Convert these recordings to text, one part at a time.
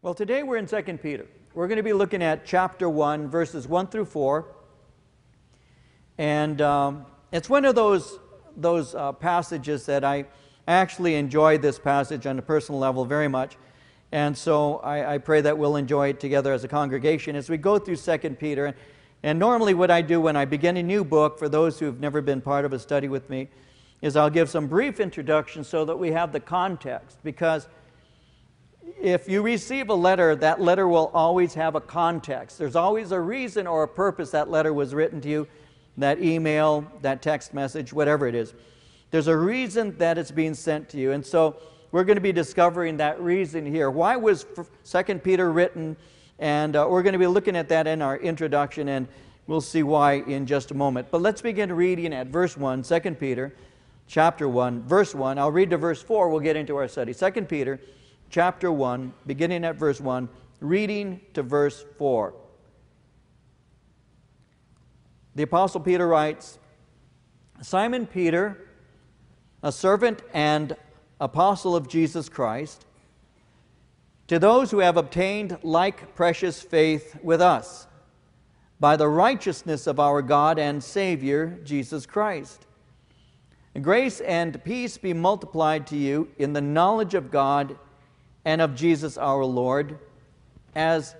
Well, today we're in 2 Peter. We're going to be looking at chapter 1, verses 1 through 4. And um, it's one of those, those uh, passages that I actually enjoy this passage on a personal level very much. And so I, I, pray that we'll enjoy it together as a congregation as we go through 2 Peter. And, and normally, what I do when I begin a new book, for those who've never been part of a study with me, is I'll give some brief introduction so that we have the context. Because if you receive a letter, that letter will always have a context. There's always a reason or a purpose that letter was written to you, that email, that text message, whatever it is. There's a reason that it's being sent to you. And so we're going to be discovering that reason here. Why was 2 Peter written? And uh, we're going to be looking at that in our introduction, and we'll see why in just a moment. But let's begin reading at verse 1, 2 Peter chapter 1, verse 1. I'll read to verse 4, we'll get into our study. 2 Peter chapter 1, beginning at verse 1, reading to verse 4. The Apostle Peter writes Simon Peter, a servant and apostle of Jesus Christ, to those who have obtained like precious faith with us, by the righteousness of our God and Savior, Jesus Christ. Grace and peace be multiplied to you in the knowledge of God and of Jesus our Lord, as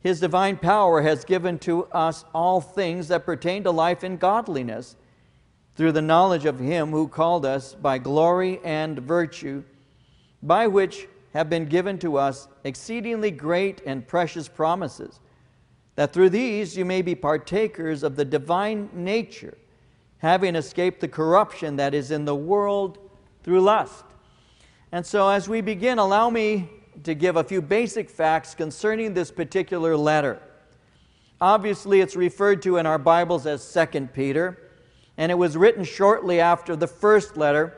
his divine power has given to us all things that pertain to life and godliness, through the knowledge of him who called us by glory and virtue, by which have been given to us exceedingly great and precious promises, that through these you may be partakers of the divine nature, having escaped the corruption that is in the world through lust. And so, as we begin, allow me to give a few basic facts concerning this particular letter. Obviously, it's referred to in our Bibles as Second Peter, and it was written shortly after the first letter.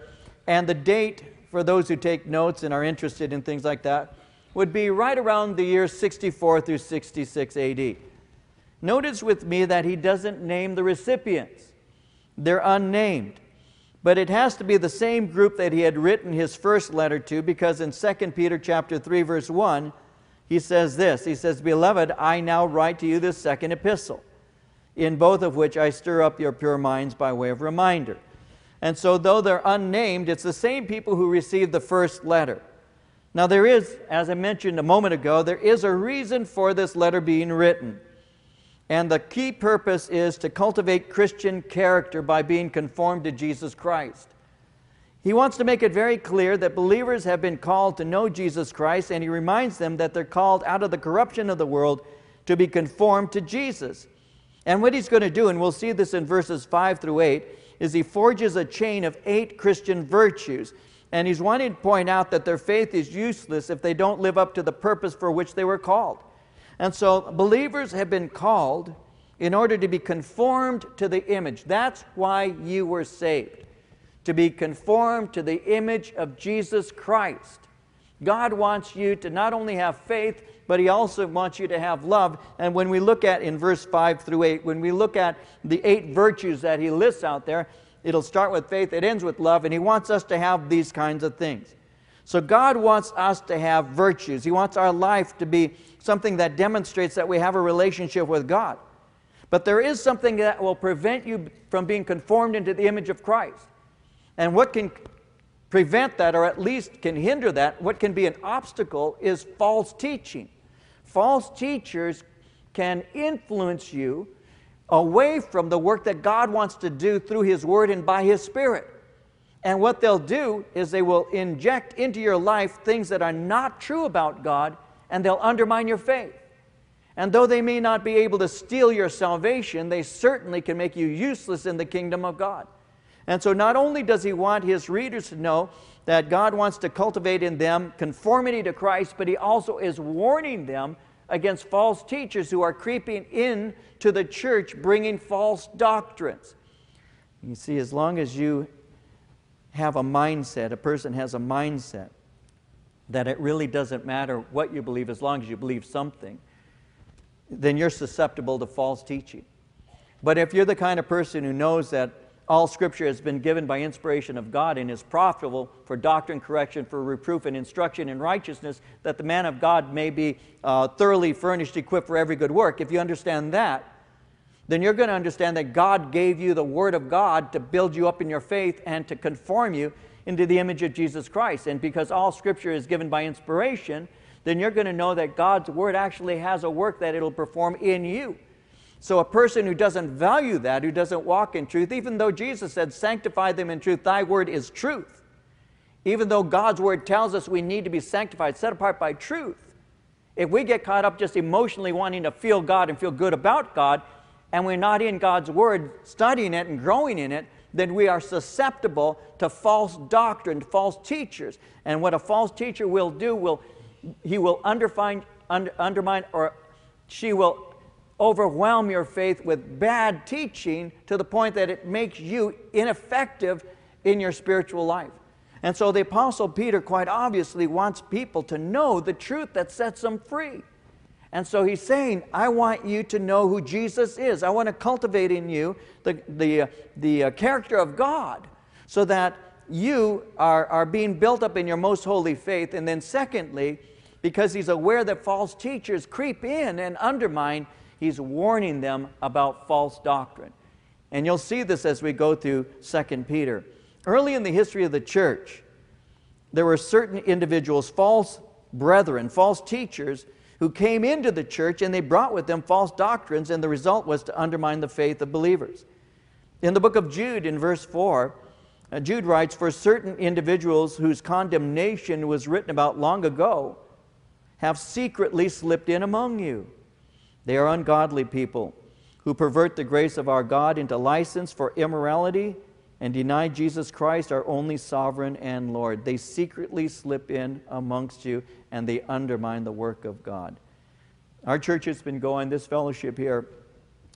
And the date, for those who take notes and are interested in things like that, would be right around the year 64 through 66 AD. Notice with me that he doesn't name the recipients, they're unnamed. But it has to be the same group that he had written his first letter to because in 2 Peter chapter 3 verse 1 he says this. He says, "Beloved, I now write to you this second epistle, in both of which I stir up your pure minds by way of reminder." And so though they're unnamed, it's the same people who received the first letter. Now there is, as I mentioned a moment ago, there is a reason for this letter being written. And the key purpose is to cultivate Christian character by being conformed to Jesus Christ. He wants to make it very clear that believers have been called to know Jesus Christ, and he reminds them that they're called out of the corruption of the world to be conformed to Jesus. And what he's going to do, and we'll see this in verses 5 through 8, is he forges a chain of eight Christian virtues. And he's wanting to point out that their faith is useless if they don't live up to the purpose for which they were called. And so believers have been called in order to be conformed to the image. That's why you were saved, to be conformed to the image of Jesus Christ. God wants you to not only have faith, but He also wants you to have love. And when we look at in verse 5 through 8, when we look at the eight virtues that He lists out there, it'll start with faith, it ends with love, and He wants us to have these kinds of things. So God wants us to have virtues. He wants our life to be something that demonstrates that we have a relationship with God. But there is something that will prevent you from being conformed into the image of Christ. And what can prevent that, or at least can hinder that, what can be an obstacle, is false teaching. False teachers can influence you away from the work that God wants to do through His Word and by His Spirit. And what they'll do is they will inject into your life things that are not true about God, and they'll undermine your faith. And though they may not be able to steal your salvation, they certainly can make you useless in the kingdom of God. And so, not only does he want his readers to know that God wants to cultivate in them conformity to Christ, but he also is warning them against false teachers who are creeping in to the church bringing false doctrines. You see, as long as you have a mindset, a person has a mindset that it really doesn't matter what you believe as long as you believe something, then you're susceptible to false teaching. But if you're the kind of person who knows that all scripture has been given by inspiration of God and is profitable for doctrine, correction, for reproof, and instruction in righteousness, that the man of God may be uh, thoroughly furnished, equipped for every good work. If you understand that, then you're going to understand that God gave you the Word of God to build you up in your faith and to conform you into the image of Jesus Christ. And because all Scripture is given by inspiration, then you're going to know that God's Word actually has a work that it'll perform in you. So, a person who doesn't value that, who doesn't walk in truth, even though Jesus said, Sanctify them in truth, thy word is truth, even though God's word tells us we need to be sanctified, set apart by truth, if we get caught up just emotionally wanting to feel God and feel good about God, and we're not in God's word, studying it and growing in it, then we are susceptible to false doctrine, false teachers. And what a false teacher will do will he will under, undermine or she will overwhelm your faith with bad teaching to the point that it makes you ineffective in your spiritual life. And so the Apostle Peter quite obviously wants people to know the truth that sets them free. And so he's saying, I want you to know who Jesus is. I want to cultivate in you the, the, uh, the uh, character of God so that you are, are being built up in your most holy faith. And then, secondly, because he's aware that false teachers creep in and undermine he's warning them about false doctrine. And you'll see this as we go through 2 Peter. Early in the history of the church, there were certain individuals, false brethren, false teachers, who came into the church and they brought with them false doctrines, and the result was to undermine the faith of believers. In the book of Jude, in verse 4, uh, Jude writes, For certain individuals whose condemnation was written about long ago have secretly slipped in among you they are ungodly people who pervert the grace of our God into license for immorality and deny Jesus Christ, our only sovereign and Lord. They secretly slip in amongst you and they undermine the work of God. Our church has been going, this fellowship here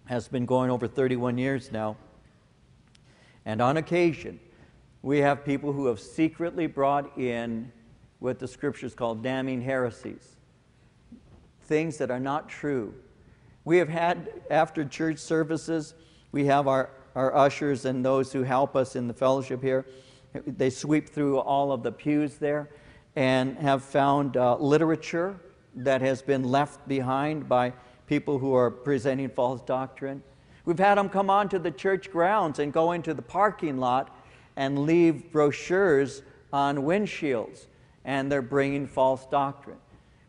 has been going over 31 years now. And on occasion, we have people who have secretly brought in what the scriptures call damning heresies, things that are not true we have had, after church services, we have our, our ushers and those who help us in the fellowship here. They sweep through all of the pews there and have found uh, literature that has been left behind by people who are presenting false doctrine. We've had them come onto the church grounds and go into the parking lot and leave brochures on windshields, and they're bringing false doctrine.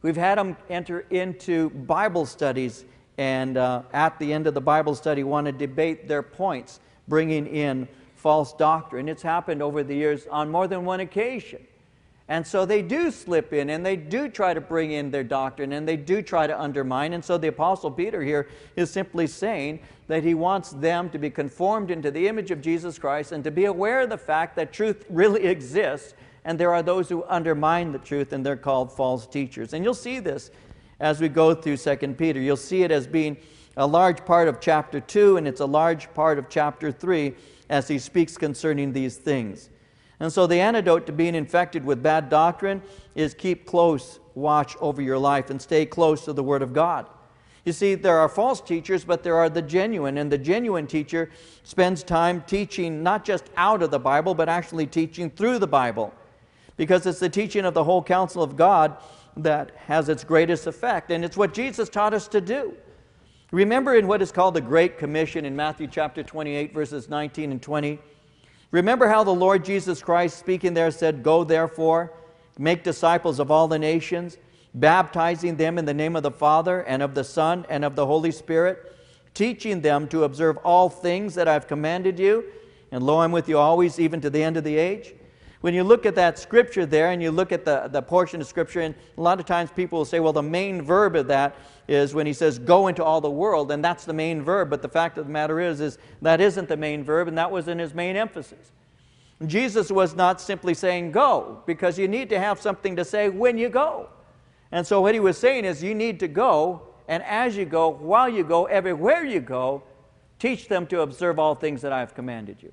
We've had them enter into Bible studies and uh, at the end of the Bible study want to debate their points, bringing in false doctrine. It's happened over the years on more than one occasion. And so they do slip in and they do try to bring in their doctrine and they do try to undermine. And so the Apostle Peter here is simply saying that he wants them to be conformed into the image of Jesus Christ and to be aware of the fact that truth really exists and there are those who undermine the truth and they're called false teachers. And you'll see this as we go through 2 Peter. You'll see it as being a large part of chapter 2, and it's a large part of chapter 3 as he speaks concerning these things. And so, the antidote to being infected with bad doctrine is keep close watch over your life and stay close to the Word of God. You see, there are false teachers, but there are the genuine, and the genuine teacher spends time teaching not just out of the Bible, but actually teaching through the Bible. Because it's the teaching of the whole counsel of God that has its greatest effect. And it's what Jesus taught us to do. Remember in what is called the Great Commission in Matthew chapter 28, verses 19 and 20? Remember how the Lord Jesus Christ, speaking there, said, Go therefore, make disciples of all the nations, baptizing them in the name of the Father, and of the Son, and of the Holy Spirit, teaching them to observe all things that I've commanded you. And lo, I'm with you always, even to the end of the age. When you look at that scripture there and you look at the, the portion of scripture, and a lot of times people will say, well, the main verb of that is when he says, go into all the world, and that's the main verb. But the fact of the matter is, is that isn't the main verb, and that was in his main emphasis. Jesus was not simply saying go, because you need to have something to say when you go. And so what he was saying is, you need to go, and as you go, while you go, everywhere you go, teach them to observe all things that I have commanded you.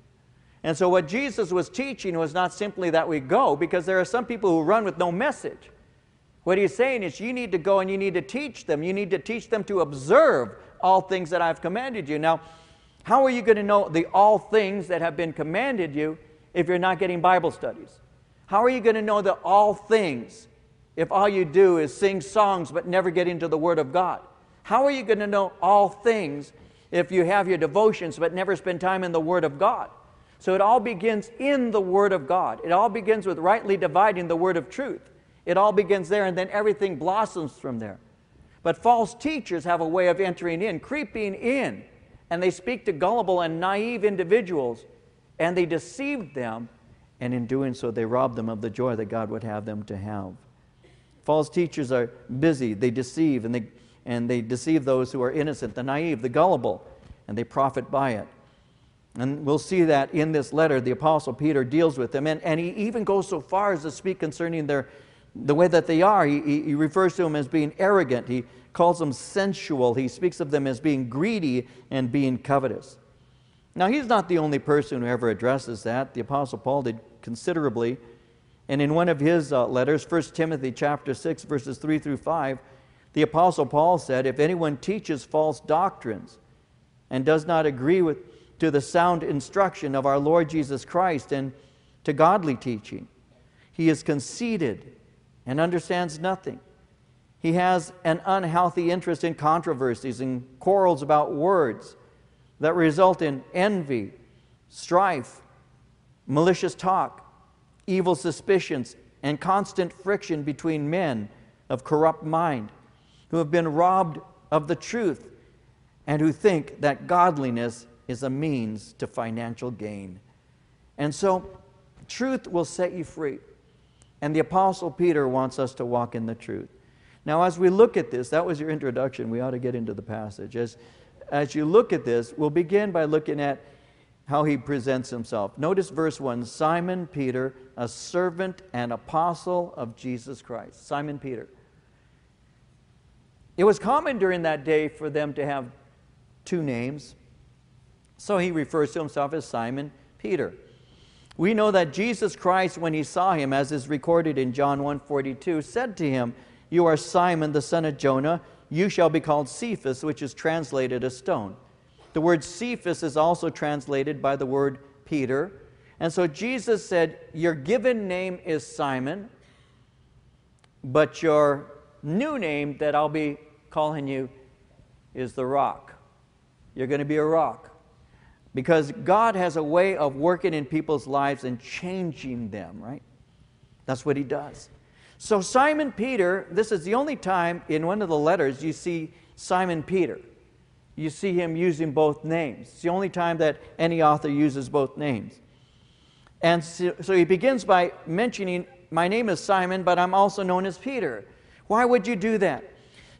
And so, what Jesus was teaching was not simply that we go, because there are some people who run with no message. What he's saying is, you need to go and you need to teach them. You need to teach them to observe all things that I've commanded you. Now, How are you going to know the all things that have been commanded you if you're not getting Bible studies? How are you going to know the all things if all you do is sing songs but never get into the Word of God? How are you going to know all things if you have your devotions but never spend time in the Word of God? So it all begins in the Word of God. It all begins with rightly dividing the Word of truth. It all begins there, and then everything blossoms from there. But false teachers have a way of entering in, creeping in, and they speak to gullible and naive individuals, and they deceive them, and in doing so, they rob them of the joy that God would have them to have. False teachers are busy, they deceive, and they, and they deceive those who are innocent, the naive, the gullible, and they profit by it. And we'll see that in this letter, the Apostle Peter deals with them. And, and he even goes so far as to speak concerning their, the way that they are. He, he, he refers to them as being arrogant. He calls them sensual. He speaks of them as being greedy and being covetous. Now, he's not the only person who ever addresses that. The Apostle Paul did considerably. And in one of his uh, letters, 1 Timothy chapter 6, verses 3 through 5, the Apostle Paul said, If anyone teaches false doctrines and does not agree with to the sound instruction of our Lord Jesus Christ and to godly teaching. He is conceited and understands nothing. He has an unhealthy interest in controversies and quarrels about words that result in envy, strife, malicious talk, evil suspicions, and constant friction between men of corrupt mind who have been robbed of the truth and who think that godliness is a means to financial gain. And so, truth will set you free. And the Apostle Peter wants us to walk in the truth. Now, as we look at this, that was your introduction. We ought to get into the passage. As, as you look at this, we'll begin by looking at how he presents himself. Notice verse 1 Simon Peter, a servant and apostle of Jesus Christ. Simon Peter. It was common during that day for them to have two names. So he refers to himself as Simon Peter. We know that Jesus Christ, when he saw him, as is recorded in John 1:42, said to him, You are Simon, the son of Jonah. You shall be called Cephas, which is translated a stone. The word Cephas is also translated by the word Peter. And so Jesus said, Your given name is Simon, but your new name that I'll be calling you is the rock. You're going to be a rock. Because God has a way of working in people's lives and changing them, right? That's what He does. So, Simon Peter, this is the only time in one of the letters you see Simon Peter. You see him using both names. It's the only time that any author uses both names. And so, so he begins by mentioning, My name is Simon, but I'm also known as Peter. Why would you do that?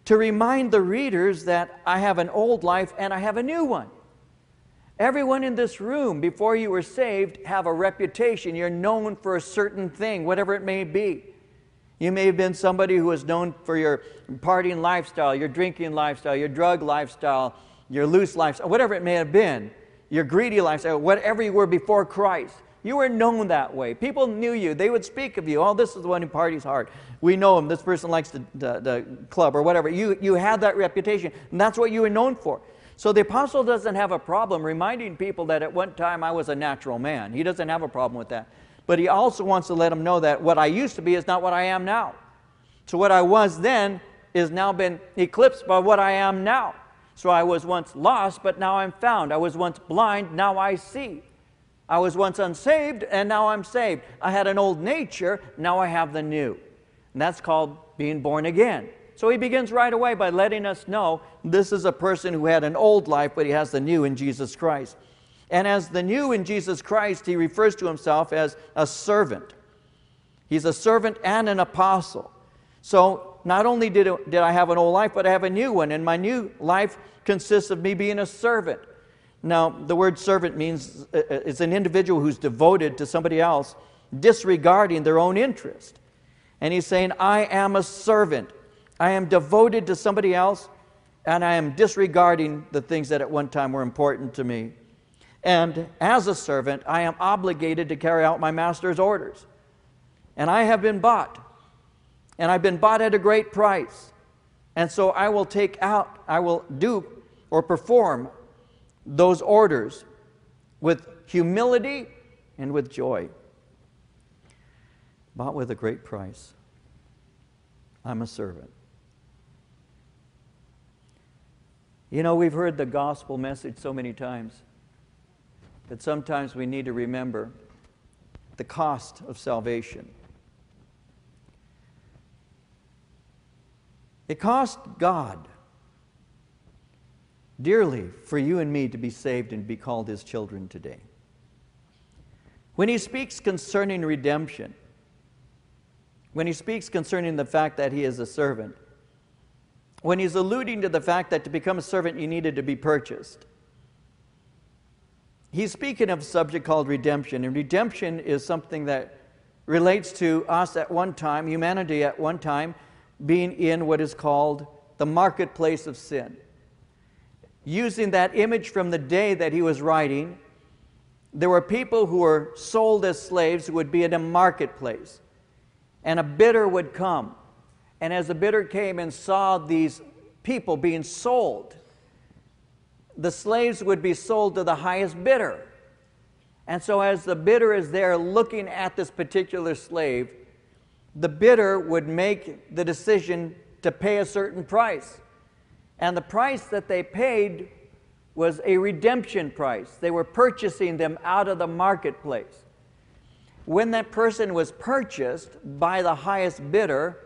To remind the readers that I have an old life and I have a new one. Everyone in this room, before you were saved, have a reputation. You're known for a certain thing, whatever it may be. You may have been somebody who was known for your partying lifestyle, your drinking lifestyle, your drug lifestyle, your loose lifestyle, whatever it may have been, your greedy lifestyle, whatever you were before Christ. You were known that way. People knew you. They would speak of you. Oh, this is the one who parties hard. We know him. This person likes the, the, the club or whatever. You, you had that reputation, and that's what you were known for. So the apostle doesn't have a problem reminding people that at one time I was a natural man. He doesn't have a problem with that. But he also wants to let them know that what I used to be is not what I am now. So what I was then is now been eclipsed by what I am now. So I was once lost, but now I'm found. I was once blind, now I see. I was once unsaved, and now I'm saved. I had an old nature, now I have the new. And that's called being born again. So he begins right away by letting us know this is a person who had an old life, but he has the new in Jesus Christ. And as the new in Jesus Christ, he refers to himself as a servant. He's a servant and an apostle. So not only did, it, did I have an old life, but I have a new one. And my new life consists of me being a servant. Now, the word servant means uh, uh, it's an individual who's devoted to somebody else, disregarding their own interest. And he's saying, I am a servant. I am devoted to somebody else, and I am disregarding the things that at one time were important to me. And as a servant, I am obligated to carry out my master's orders. And I have been bought, and I've been bought at a great price. And so I will take out, I will do or perform those orders with humility and with joy. Bought with a great price. I'm a servant. You know, we've heard the gospel message so many times that sometimes we need to remember the cost of salvation. It cost God dearly for you and me to be saved and be called His children today. When He speaks concerning redemption, when He speaks concerning the fact that He is a servant, when He's alluding to the fact that to become a servant you needed to be purchased, He's speaking of a subject called redemption, and redemption is something that relates to us at one time, humanity at one time, being in what is called the marketplace of sin. Using that image from the day that he was writing, there were people who were sold as slaves who would be in a marketplace, and a bidder would come. And as the bidder came and saw these people being sold, the slaves would be sold to the highest bidder. And so, as the bidder is there looking at this particular slave, the bidder would make the decision to pay a certain price. And the price that they paid was a redemption price. They were purchasing them out of the marketplace. When that person was purchased by the highest bidder,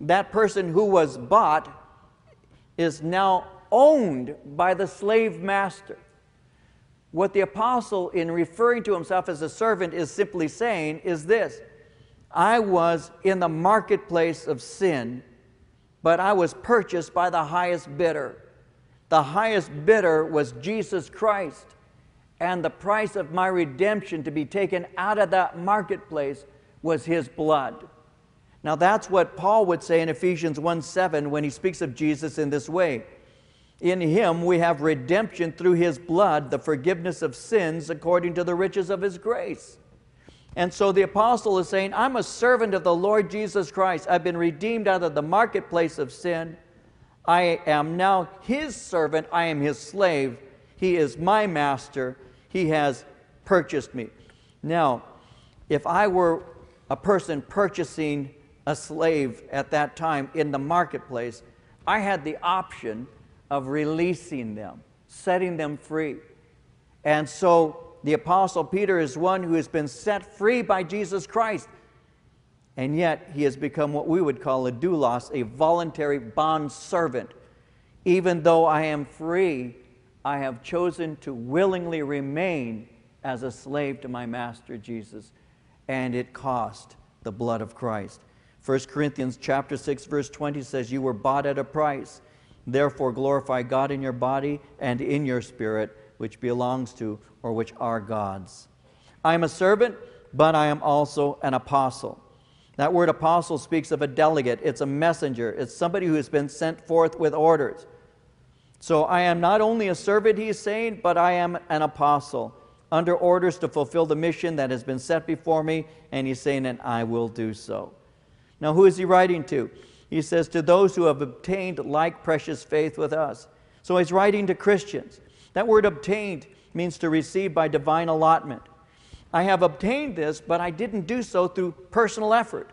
that person who was bought is now owned by the slave master. What the apostle, in referring to himself as a servant, is simply saying is this I was in the marketplace of sin, but I was purchased by the highest bidder. The highest bidder was Jesus Christ, and the price of my redemption to be taken out of that marketplace was his blood. Now that's what Paul would say in Ephesians 1 7 when he speaks of Jesus in this way. In him we have redemption through his blood, the forgiveness of sins according to the riches of his grace. And so the apostle is saying, I'm a servant of the Lord Jesus Christ. I've been redeemed out of the marketplace of sin. I am now his servant. I am his slave. He is my master. He has purchased me. Now, if I were a person purchasing a slave at that time in the marketplace, I had the option of releasing them, setting them free. And so the Apostle Peter is one who has been set free by Jesus Christ. And yet he has become what we would call a doulos, a voluntary bond servant. Even though I am free, I have chosen to willingly remain as a slave to my master Jesus. And it cost the blood of Christ. 1 Corinthians chapter 6 verse 20 says you were bought at a price. Therefore, glorify God in your body and in your spirit, which belongs to or which are God's. I am a servant, but I am also an apostle. That word apostle speaks of a delegate, it's a messenger, it's somebody who has been sent forth with orders. So I am not only a servant, he's saying, but I am an apostle, under orders to fulfill the mission that has been set before me, and he's saying, and I will do so. Now, who is he writing to? He says, To those who have obtained like precious faith with us. So he's writing to Christians. That word obtained means to receive by divine allotment. I have obtained this, but I didn't do so through personal effort.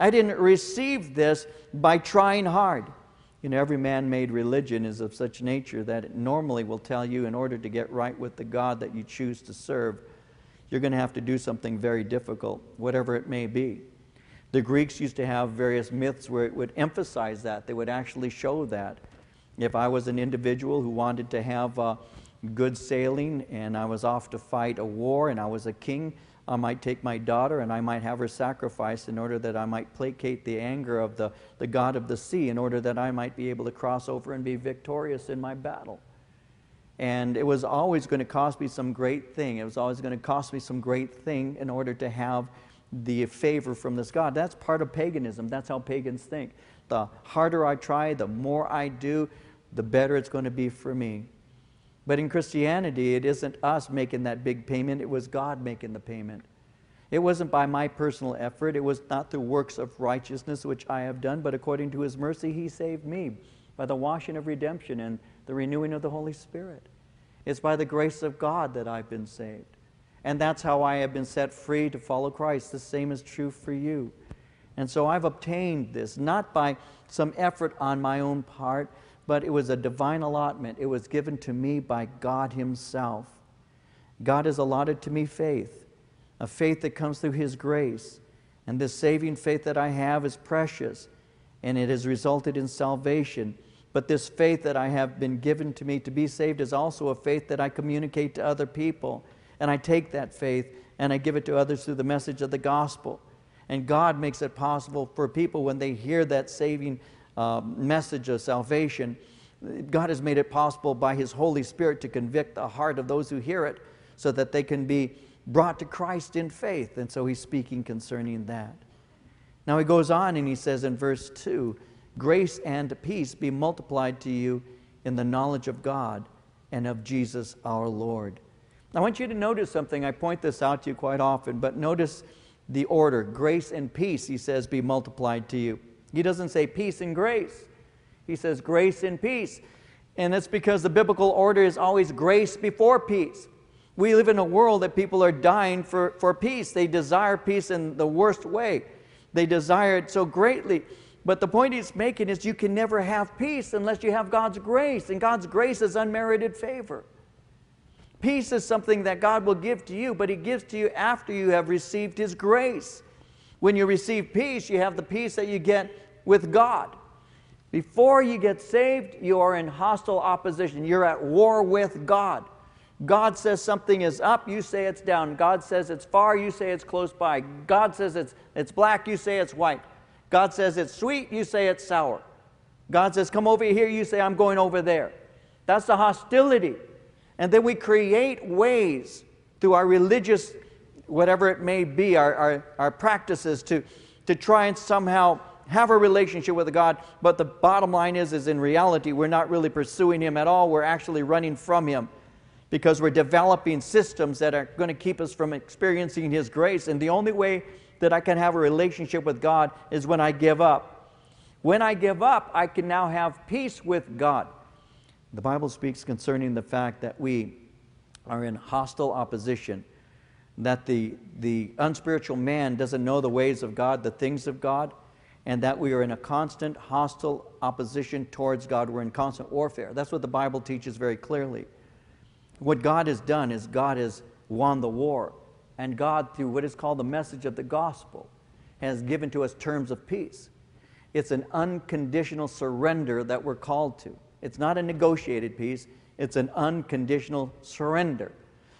I didn't receive this by trying hard. You know, every man made religion is of such nature that it normally will tell you, in order to get right with the God that you choose to serve, you're going to have to do something very difficult, whatever it may be. The Greeks used to have various myths where it would emphasize that. They would actually show that. If I was an individual who wanted to have uh, good sailing and I was off to fight a war and I was a king, I might take my daughter and I might have her sacrificed in order that I might placate the anger of the, the God of the sea, in order that I might be able to cross over and be victorious in my battle. And it was always going to cost me some great thing. It was always going to cost me some great thing in order to have the favor from this God. That's part of paganism. That's how pagans think. The harder I try, the more I do, the better it's going to be for me. But in Christianity, it isn't us making that big payment, it was God making the payment. It wasn't by my personal effort, it was not through works of righteousness which I have done, but according to his mercy, he saved me by the washing of redemption and the renewing of the Holy Spirit. It's by the grace of God that I've been saved. And that's how I have been set free to follow Christ. The same is true for you. And so I've obtained this, not by some effort on my own part, but it was a divine allotment. It was given to me by God Himself. God has allotted to me faith, a faith that comes through His grace. And this saving faith that I have is precious, and it has resulted in salvation. But this faith that I have been given to me to be saved is also a faith that I communicate to other people. And I take that faith and I give it to others through the message of the gospel. And God makes it possible for people when they hear that saving uh, message of salvation. God has made it possible by His Holy Spirit to convict the heart of those who hear it so that they can be brought to Christ in faith. And so He's speaking concerning that. Now He goes on and He says in verse 2 Grace and peace be multiplied to you in the knowledge of God and of Jesus our Lord. I want you to notice something. I point this out to you quite often, but notice the order grace and peace, he says, be multiplied to you. He doesn't say peace and grace, he says grace and peace. And that's because the biblical order is always grace before peace. We live in a world that people are dying for, for peace. They desire peace in the worst way. They desire it so greatly. But the point he's making is you can never have peace unless you have God's grace, and God's grace is unmerited favor. Peace is something that God will give to you, but He gives to you after you have received His grace. When you receive peace, you have the peace that you get with God. Before you get saved, you are in hostile opposition. You're at war with God. God says something is up, you say it's down. God says it's far, you say it's close by. God says it's, it's black, you say it's white. God says it's sweet, you say it's sour. God says, Come over here, you say, I'm going over there. That's the hostility. And then we create ways through our religious, whatever it may be, our, our, our practices to, to try and somehow have a relationship with God. But the bottom line is, is in reality, we're not really pursuing Him at all. We're actually running from Him because we're developing systems that are going to keep us from experiencing His grace. And the only way that I can have a relationship with God is when I give up. When I give up, I can now have peace with God. The Bible speaks concerning the fact that we are in hostile opposition, that the, the unspiritual man doesn't know the ways of God, the things of God, and that we are in a constant hostile opposition towards God. We're in constant warfare. That's what the Bible teaches very clearly. What God has done is God has won the war, and God, through what is called the message of the gospel, has given to us terms of peace. It's an unconditional surrender that we're called to. It's not a negotiated peace, it's an unconditional surrender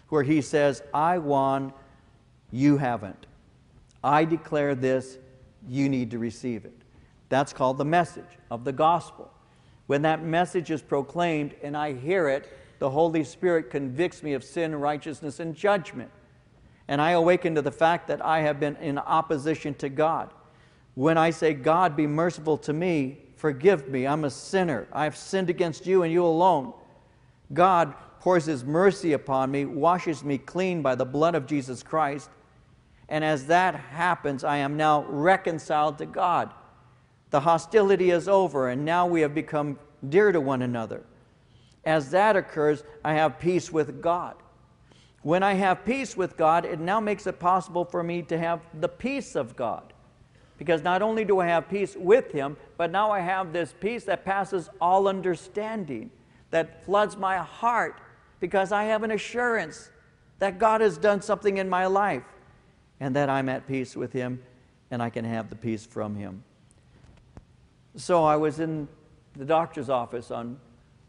where he says, I won, you haven't. I declare this, you need to receive it. That's called the message of the gospel. When that message is proclaimed and I hear it, the Holy Spirit convicts me of sin, righteousness, and judgment. And I awaken to the fact that I have been in opposition to God. When I say, God, be merciful to me, Forgive me, I'm a sinner. I have sinned against you and you alone. God pours His mercy upon me, washes me clean by the blood of Jesus Christ. And as that happens, I am now reconciled to God. The hostility is over, and now we have become dear to one another. As that occurs, I have peace with God. When I have peace with God, it now makes it possible for me to have the peace of God. Because not only do I have peace with Him, but now I have this peace that passes all understanding, that floods my heart, because I have an assurance that God has done something in my life and that I'm at peace with Him and I can have the peace from Him. So I was in the doctor's office on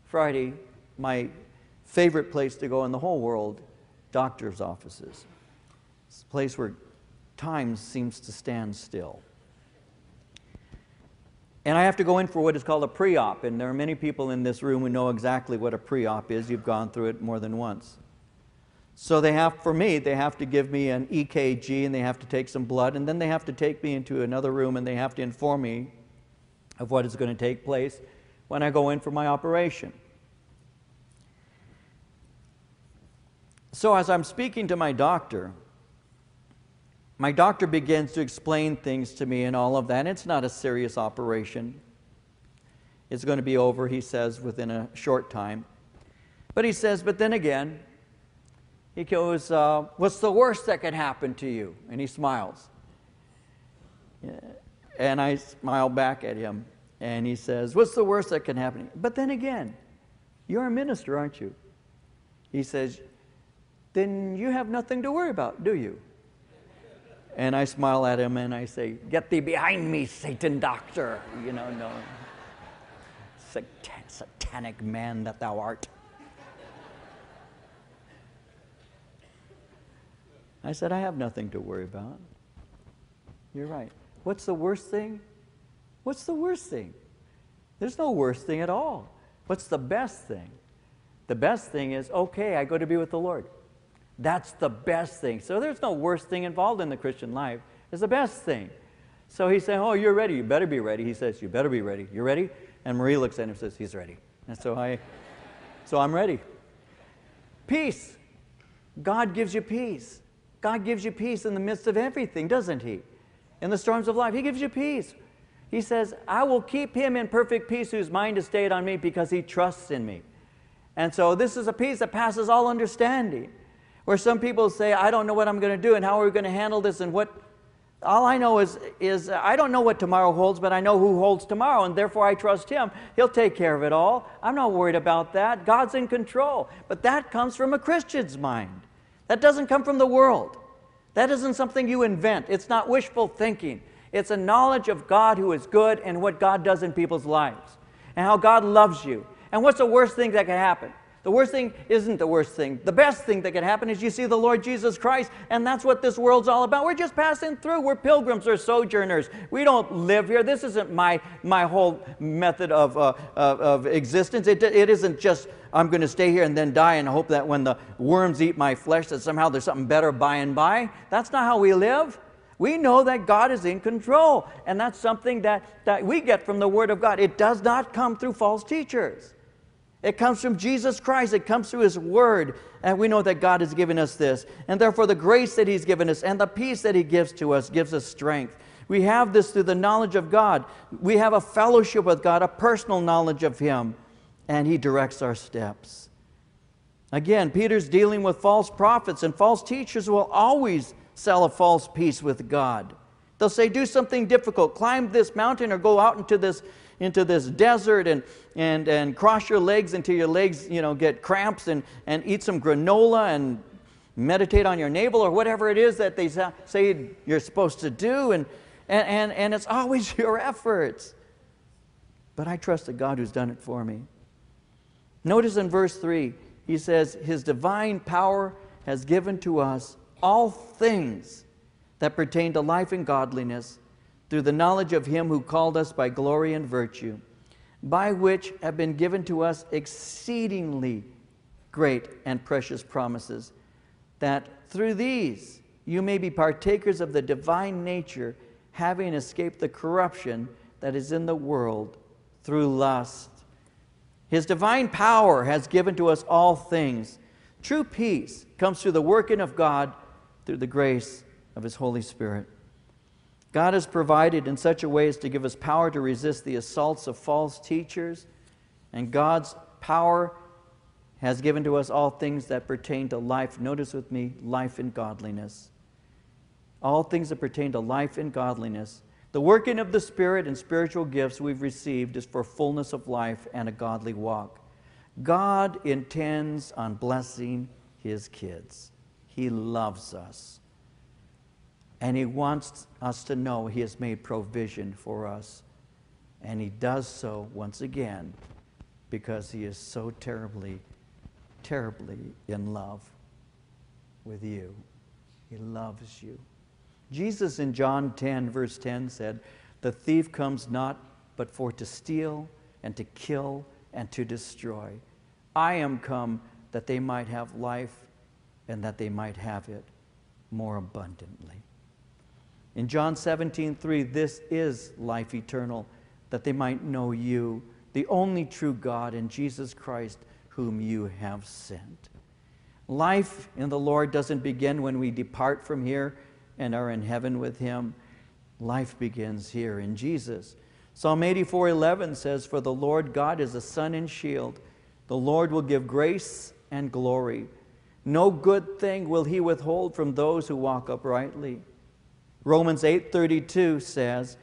Friday, my favorite place to go in the whole world, doctor's offices. It's a place where time seems to stand still. And I have to go in for what is called a pre op. And there are many people in this room who know exactly what a pre op is. You've gone through it more than once. So they have, for me, they have to give me an EKG and they have to take some blood, and then they have to take me into another room and they have to inform me of what is going to take place when I go in for my operation. So as I'm speaking to my doctor, my doctor begins to explain things to me and all of that. It's not a serious operation. It's going to be over, he says, within a short time. But he says, but then again, he goes, uh, What's the worst that could happen to you? And he smiles. And I smile back at him. And he says, What's the worst that can happen? But then again, you're a minister, aren't you? He says, Then you have nothing to worry about, do you? And I smile at him and I say, Get thee behind me, Satan doctor. You know, no. satanic man that thou art. I said, I have nothing to worry about. You're right. What's the worst thing? What's the worst thing? There's no worst thing at all. What's the best thing? The best thing is, okay, I go to be with the Lord. That's the best thing. So there's no worst thing involved in the Christian life. It's the best thing. So he's saying, Oh, you're ready. You better be ready. He says, You better be ready. You ready? And Marie looks at him and says, He's ready. And so I so I'm ready. Peace. God gives you peace. God gives you peace in the midst of everything, doesn't He? In the storms of life, He gives you peace. He says, I will keep him in perfect peace whose mind is stayed on me because he trusts in me. And so this is a peace that passes all understanding. Where some people say, I don't know what I'm going to do and how are we going to handle this and what. All I know is, is I don't know what tomorrow holds, but I know who holds tomorrow, and therefore I trust Him. He'll take care of it all. I'm not worried about that. God's in control. But that comes from a Christian's mind. That doesn't come from the world. That isn't something you invent. It's not wishful thinking. It's a knowledge of God who is good and what God does in people's lives and how God loves you. And what's the worst thing that can happen? The worst thing isn't the worst thing. The best thing that can happen is you see the Lord Jesus Christ, and that's what this world's all about. We're just passing through. We're pilgrims or sojourners. We don't live here. This isn't my, my whole method of, uh, of, of existence. It, it isn't just I'm going to stay here and then die and hope that when the worms eat my flesh, that somehow there's something better by and by. That's not how we live. We know that God is in control, and that's something that, that we get from the Word of God. It does not come through false teachers. It comes from Jesus Christ. It comes through His Word. And we know that God has given us this. And therefore, the grace that He's given us and the peace that He gives to us gives us strength. We have this through the knowledge of God. We have a fellowship with God, a personal knowledge of Him and He directs our steps. Again, Peter's dealing with false prophets, and false teachers will always sell a false peace with God. They'll say, Do something difficult, climb this mountain or go out into this, into this desert and, and, and cross your legs until your legs you know, get cramps and, and eat some granola and meditate on your navel or whatever it is that they say you're supposed to do. And, and, and, and it's always your efforts. But I trust the God who's done it for me. Notice in verse 3, he says, His divine power has given to us all things that pertain to life and godliness through the knowledge of Him who called us by glory and virtue, by which have been given to us exceedingly great and precious promises, that through these you may be partakers of the divine nature, having escaped the corruption that is in the world through lust. His divine power has given to us all things. True peace comes through the working of God through the grace of His Holy Spirit. God has provided in such a way as to give us power to resist the assaults of false teachers, and God's power has given to us all things that pertain to life. Notice with me life and godliness. All things that pertain to life and godliness. The working of the Spirit and spiritual gifts we've received is for fullness of life and a godly walk. God intends on blessing His kids. He loves us. And He wants us to know He has made provision for us. And He does so once again because He is so terribly, terribly in love with you. He loves you. Jesus in John 10, verse 10 said, The thief comes not but for to steal and to kill and to destroy. I am come that they might have life and that they might have it more abundantly. In John 17, 3, this is life eternal, that they might know you, the only true God, and Jesus Christ, whom you have sent. Life in the Lord doesn't begin when we depart from here and are in heaven with him. Life begins here in Jesus. Psalm 84:11 says, "For the Lord God is a sun and shield. The Lord will give grace and glory. No good thing will he withhold from those who walk uprightly. Romans 8:32 says,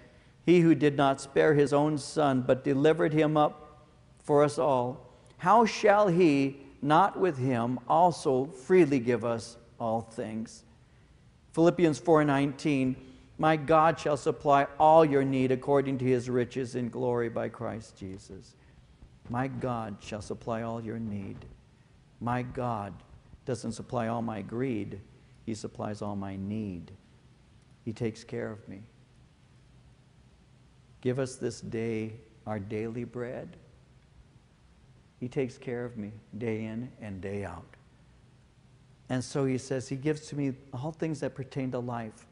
"He who did not spare his own son but delivered him up for us all, how shall he not with him also freely give us all things?" Philippians 4:19, "My God shall supply all your need according to his riches in glory by Christ Jesus." My God shall supply all your need. My God doesn't supply all my greed, He supplies all my need. He takes care of me. Give us this day our daily bread. He takes care of me day in and day out. And so he says, He gives to me all things that pertain to life.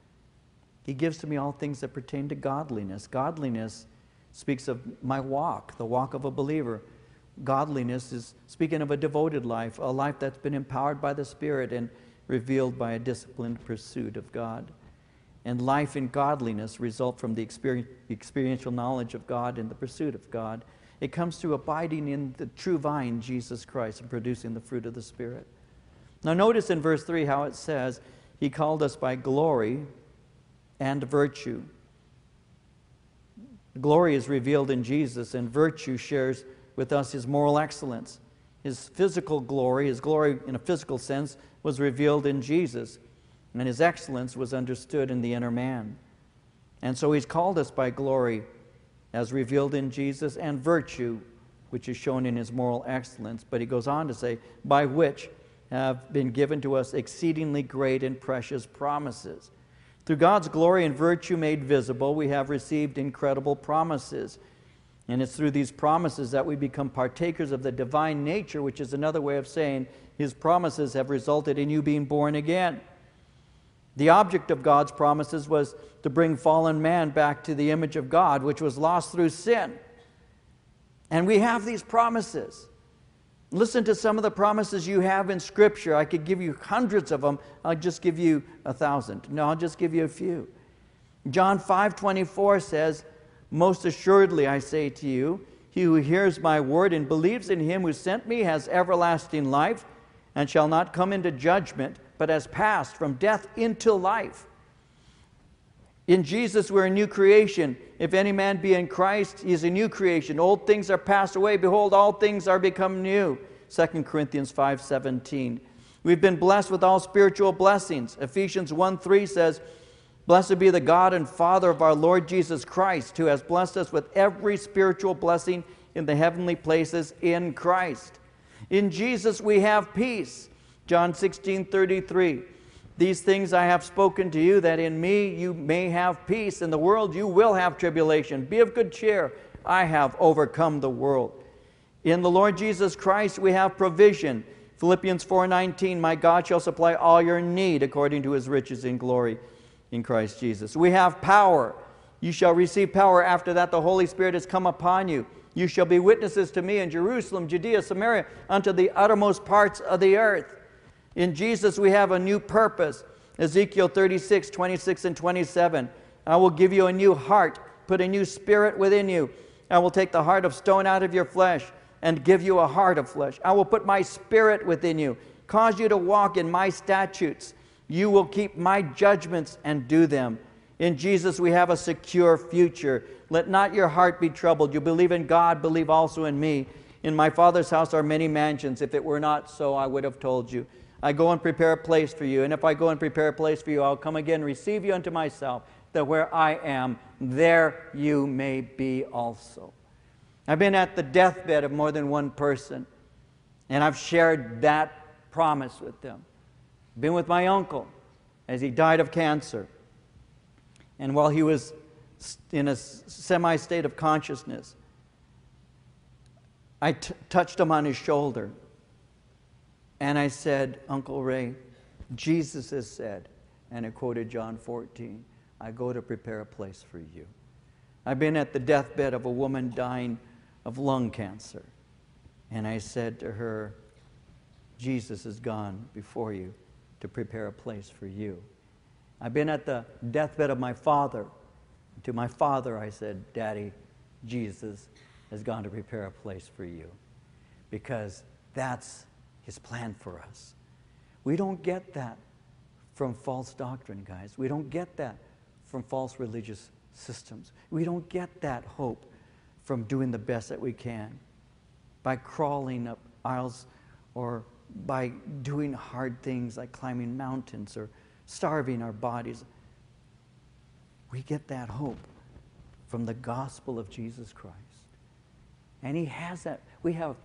He gives to me all things that pertain to godliness. Godliness speaks of my walk, the walk of a believer. Godliness is speaking of a devoted life, a life that's been empowered by the Spirit and revealed by a disciplined pursuit of God. And life in godliness result from the experiential knowledge of God and the pursuit of God. It comes through abiding in the true vine, Jesus Christ, and producing the fruit of the Spirit. Now, notice in verse 3 how it says, He called us by glory and virtue. Glory is revealed in Jesus, and virtue shares with us his moral excellence. His physical glory, his glory in a physical sense, was revealed in Jesus, and his excellence was understood in the inner man. And so he's called us by glory as revealed in Jesus and virtue, which is shown in his moral excellence. But he goes on to say, by which have been given to us exceedingly great and precious promises. Through God's glory and virtue made visible, we have received incredible promises. And it's through these promises that we become partakers of the divine nature, which is another way of saying his promises have resulted in you being born again. The object of God's promises was to bring fallen man back to the image of God, which was lost through sin. And we have these promises. Listen to some of the promises you have in Scripture. I could give you hundreds of them. I'll just give you a thousand. No, I'll just give you a few. John 5 24 says, Most assuredly, I say to you, he who hears my word and believes in him who sent me has everlasting life and shall not come into judgment, but has passed from death into life. In Jesus, we're a new creation. If any man be in Christ, he is a new creation. Old things are passed away. Behold, all things are become new. 2 Corinthians 5.17. We've been blessed with all spiritual blessings. Ephesians 1 3 says, Blessed be the God and Father of our Lord Jesus Christ, who has blessed us with every spiritual blessing in the heavenly places in Christ. In Jesus we have peace. John 16 33. These things I have spoken to you, that in me you may have peace. In the world you will have tribulation. Be of good cheer. I have overcome the world. In the Lord Jesus Christ we have provision. Philippians 4:19 My God shall supply all your need according to his riches in glory in Christ Jesus. We have power. You shall receive power after that the Holy Spirit has come upon you. You shall be witnesses to me in Jerusalem, Judea, Samaria, unto the uttermost parts of the earth. In Jesus, we have a new purpose. Ezekiel 36, 26, and 27. I will give you a new heart, put a new spirit within you. I will take the heart of stone out of your flesh and give you a heart of flesh. I will put my spirit within you, cause you to walk in my statutes. You will keep my judgments and do them. In Jesus, we have a secure future. Let not your heart be troubled. You believe in God, believe also in me. In my Father's house are many mansions. If it were not so, I would have told you. I go and prepare a place for you. And if I go and prepare a place for you, I'll come again, and receive you unto myself, that where I am, there you may be also. I've been at the deathbed of more than one person, and I've shared that promise with them. Been with my uncle as he died of cancer. And while he was in a semi state of consciousness, I touched him on his shoulder and I said, Uncle Ray, Jesus has said, and I quoted John 14, I go to prepare a place for you. I've been at the deathbed of a woman dying of lung cancer. And I said to her, Jesus has gone before you to prepare a place for you. I've been at the deathbed of my father. To my father, I said, Daddy, Jesus has gone to prepare a place for you. because that's His plan for us. We don't get that from false doctrine, guys. We don't get that from false religious systems. We don't get that hope from doing the best that we can by crawling up aisles or by doing hard things like climbing mountains or starving our bodies. We get that hope from the gospel of Jesus Christ. And He has that. We have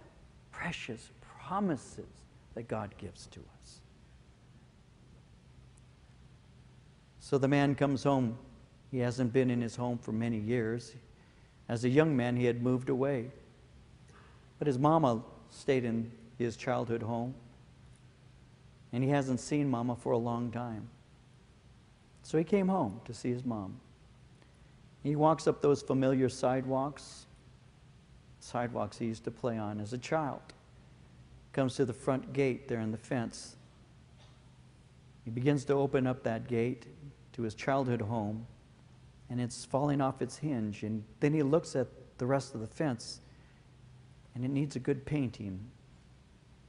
precious promises that God gives to us. So the man comes home. He hasn't been in his home for many years. As a young man, he had moved away. But his mama stayed in his childhood home. And he hasn't seen mama for a long time. So he came home to see his mom. He walks up those familiar sidewalks, sidewalks he used to play on as a child. Comes to the front gate there in the fence. He begins to open up that gate to his childhood home, and it's falling off its hinge. And then he looks at the rest of the fence, and it needs a good painting.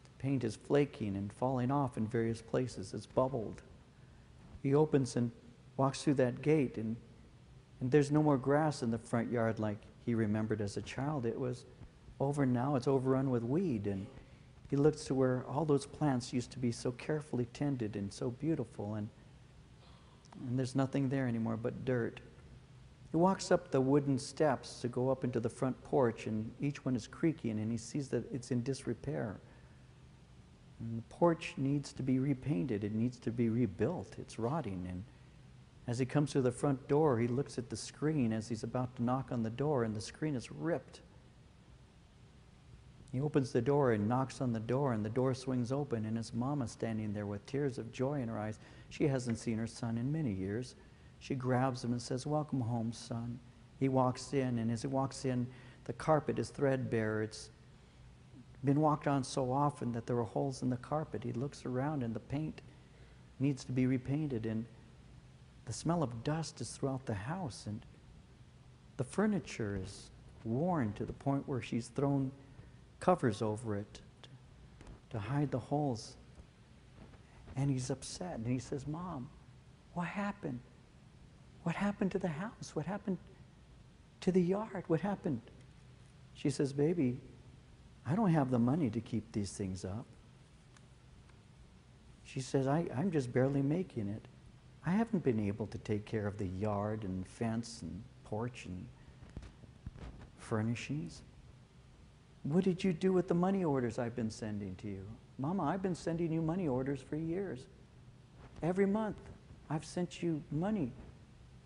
The paint is flaking and falling off in various places, it's bubbled. He opens and walks through that gate, and, and there's no more grass in the front yard like he remembered as a child. It was over now, it's overrun with weed. And he looks to where all those plants used to be so carefully tended and so beautiful, and, and there's nothing there anymore but dirt. He walks up the wooden steps to go up into the front porch, and each one is creaking, and he sees that it's in disrepair. And the porch needs to be repainted, it needs to be rebuilt, it's rotting. And as he comes to the front door, he looks at the screen as he's about to knock on the door, and the screen is ripped. He opens the door and knocks on the door, and the door swings open, and his mama standing there with tears of joy in her eyes. She hasn't seen her son in many years. She grabs him and says, Welcome home, son. He walks in, and as he walks in, the carpet is threadbare. It's been walked on so often that there are holes in the carpet. He looks around, and the paint needs to be repainted, and the smell of dust is throughout the house, and the furniture is worn to the point where she's thrown covers over it to hide the holes. And he's upset, and he says, Mom, what happened? What happened to the house? What happened to the yard? What happened? She says, Baby, I don't have the money to keep these things up. She says, I, I'm just barely making it. I haven't been able to take care of the yard and fence and porch and furnishings. What did you do with the money orders I've been sending to you? Mama, I've been sending you money orders for years. Every month, I've sent you money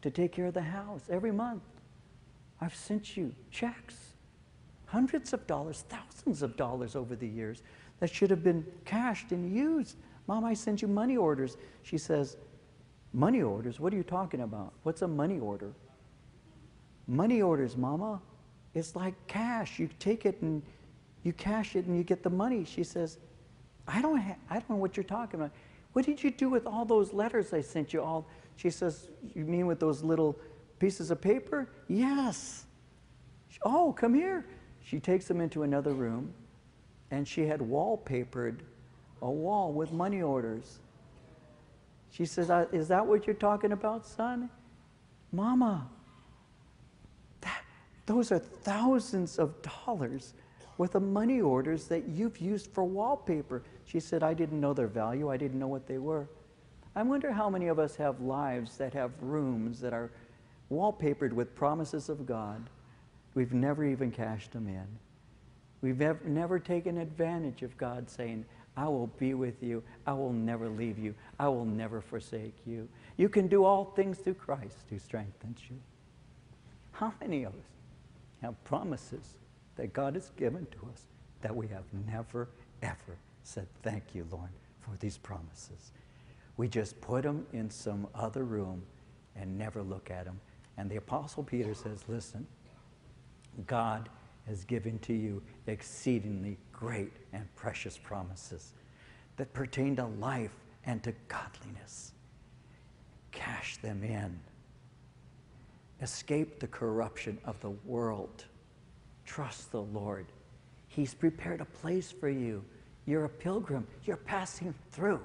to take care of the house. Every month, I've sent you checks, hundreds of dollars, thousands of dollars over the years that should have been cashed and used. Mom, I sent you money orders. She says, Money orders? What are you talking about? What's a money order? Money orders, Mama. It's like cash. You take it and you cash it and you get the money. She says, I don't, ha- I don't know what you're talking about. What did you do with all those letters I sent you? All she says, you mean with those little pieces of paper? Yes. Oh, come here. She takes them into another room, and she had wallpapered a wall with money orders. She says, Is that what you're talking about, son? Mama, those are thousands of dollars worth of money orders that you've used for wallpaper. She said, I didn't know their value, I didn't know what they were. I wonder how many of us have lives that have rooms that are wallpapered with promises of God. We've never even cashed them in. We've never taken advantage of God saying, I will be with you. I will never leave you. I will never forsake you. You can do all things through Christ who strengthens you. How many of us have promises that God has given to us that we have never, ever said, Thank you, Lord, for these promises? We just put them in some other room and never look at them. And the Apostle Peter says, Listen, God has given to you exceedingly great and precious promises that pertain to life and to godliness. Cash them in. Escape the corruption of the world. Trust the Lord. He's prepared a place for you. You're a pilgrim, you're passing through.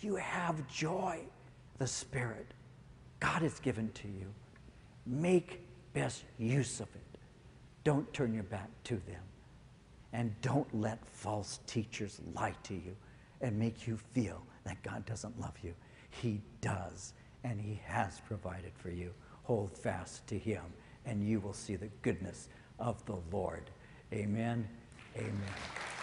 You have joy, the Spirit. God has given to you. Make best use of it. Don't turn your back to them. And don't let false teachers lie to you and make you feel that God doesn't love you. He does, and He has provided for you. Hold fast to Him, and you will see the goodness of the Lord. Amen. Amen.